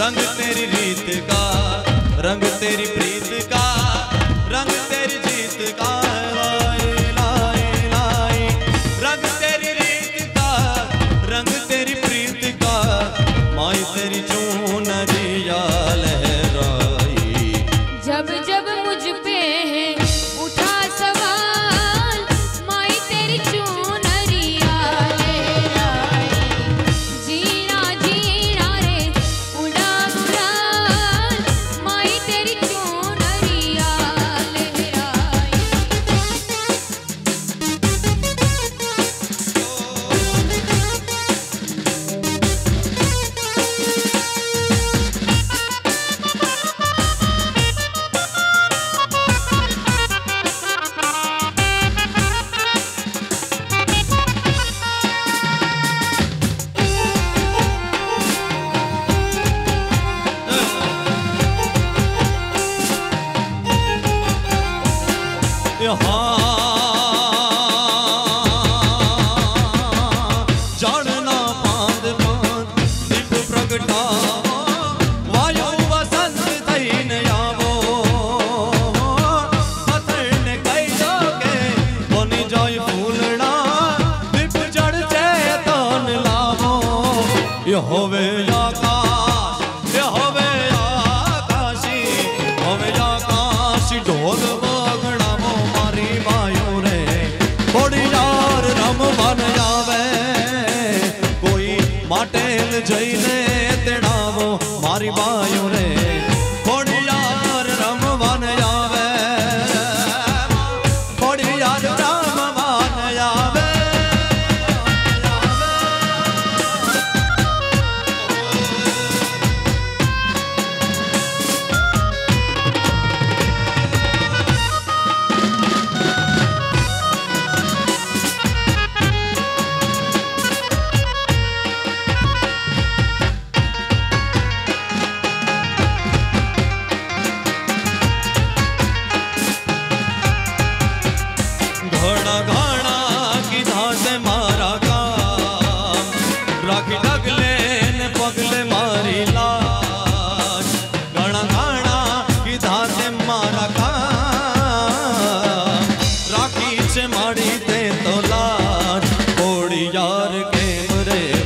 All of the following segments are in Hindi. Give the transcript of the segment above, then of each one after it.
रंग तेरी रीत का रंग तेरी प्रीत का game re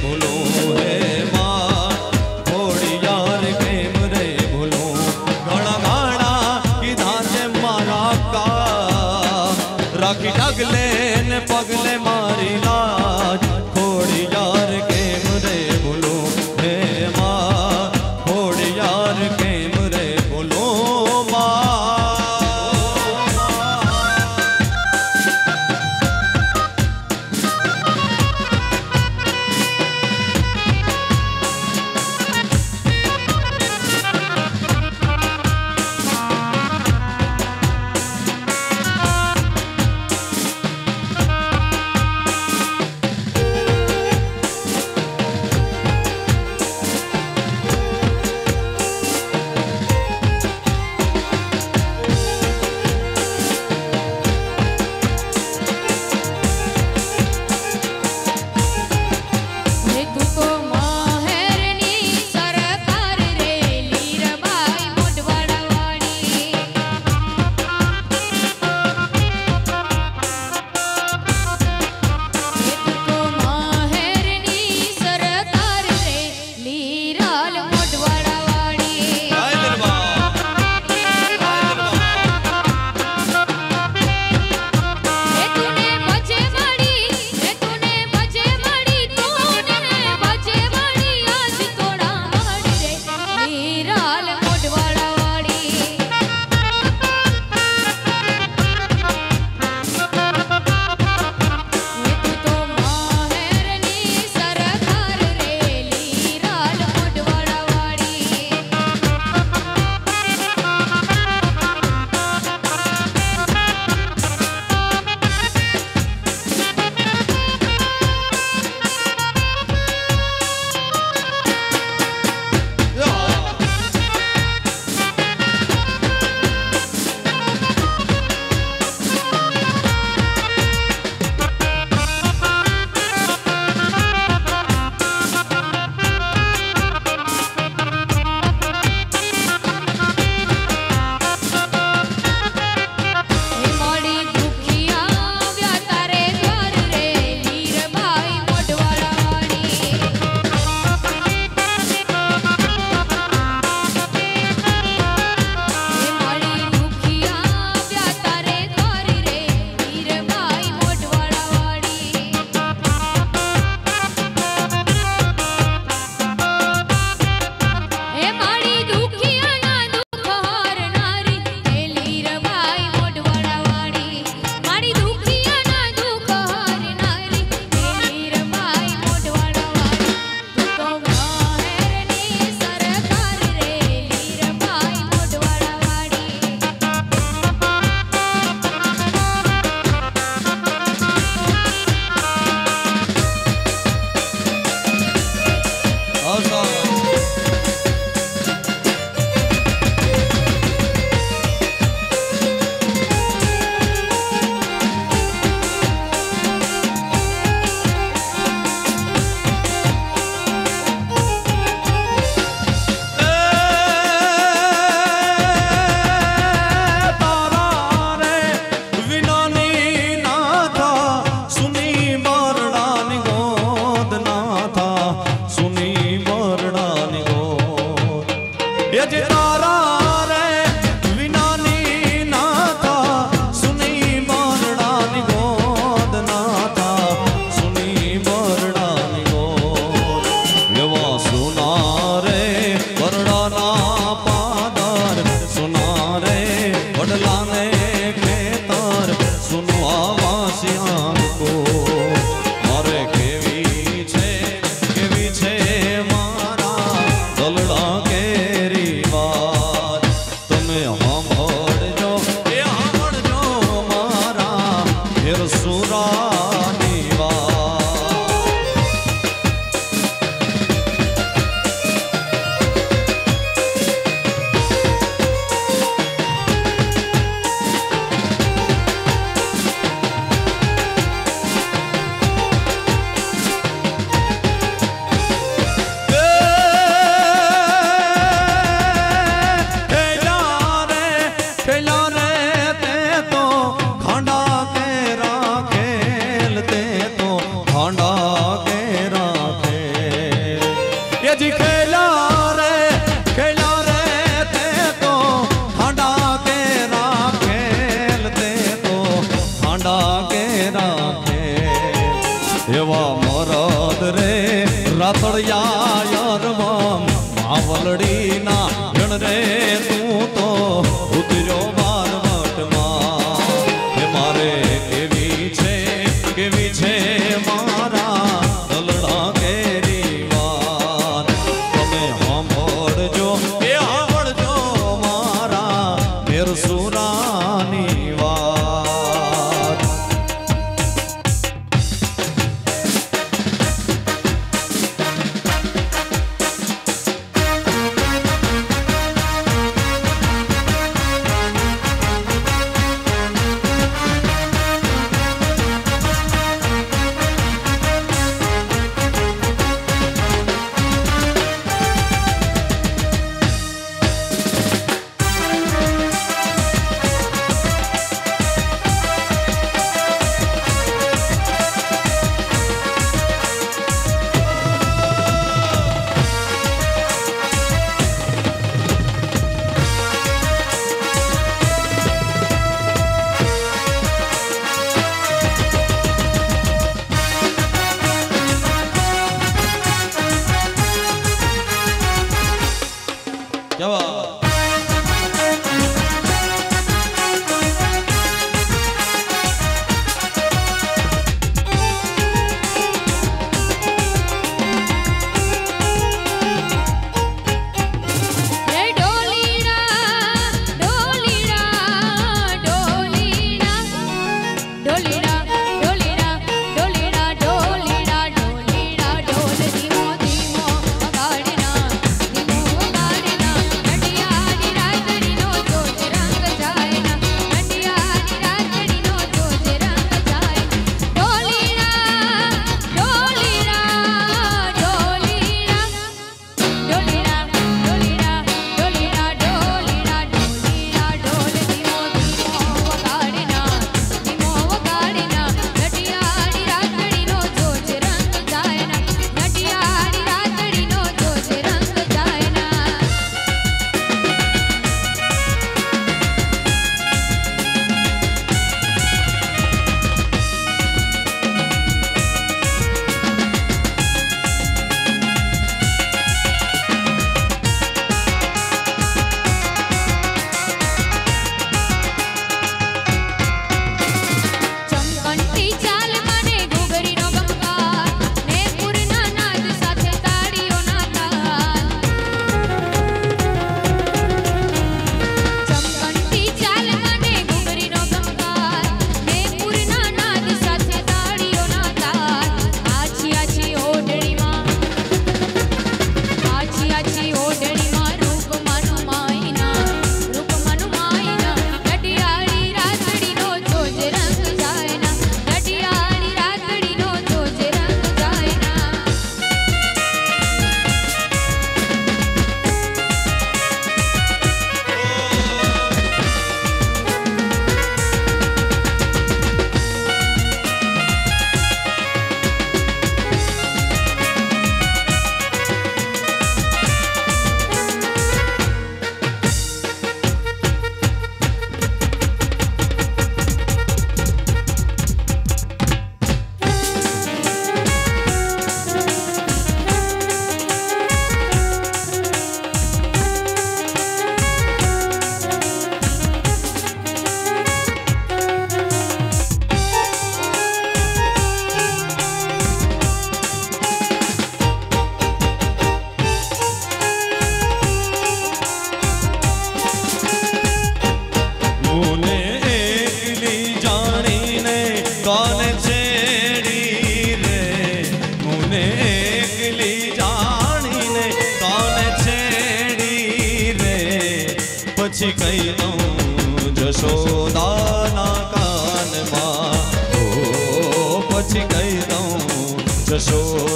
કહી દઉં જશોદાના કાનમાં ઓ પછી કહી દઉં જશોદાના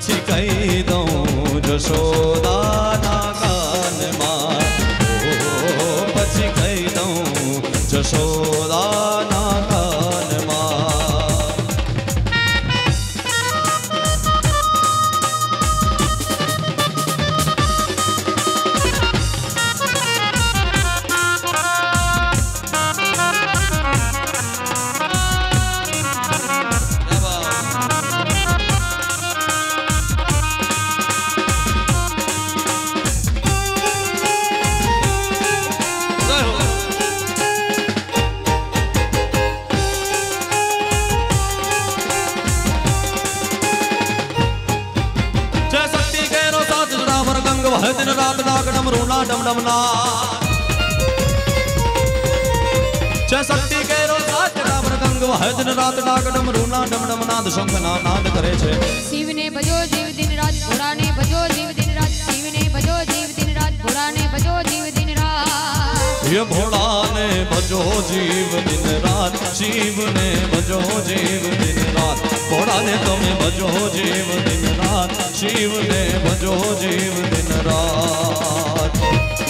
પછી કહી દઉં જશોદાના વહે દિન રાત ડાક ડમરૂના ડમડમનાદ શંખના નાદ કરે છે શિવને ભજો જીવ દિન રાત ઘોડાને ભજો જીવ દિન રાત શિવને ભજો જીવ દિન રાત ઘોડાને ભજો જીવ દિન રાત ये भोलाने भजो जीव दिन रात शिव ने भजो जीव दिन रात भोलाने तुम्हें भजो जीव दिन रात शिव ने भजो जीव दिन रात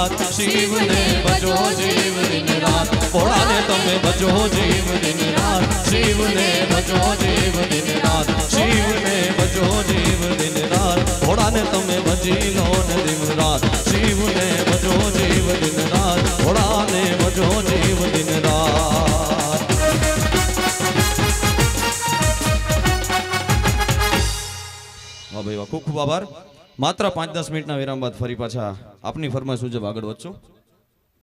हाथ शिव ने बजो जीव दिन रात। फोड़ा ने तुम्हें बजो जीव दिन रात। शिव ने बजो जीव दिन रात। शिव ने बजो जीव दिन रात। फोड़ा ने तुम्हें बजी लोन दिन रात। शिव ने बजो जीव दिन रात। फोड़ा ने बजो जीव दिन रात। वाह भाई वाह खूब खूब आभार માત્ર પાંચ દસ મિનિટના વિરામ બાદ ફરી પાછા આપની ફરમાઈશ મુજબ આગળ વધશું.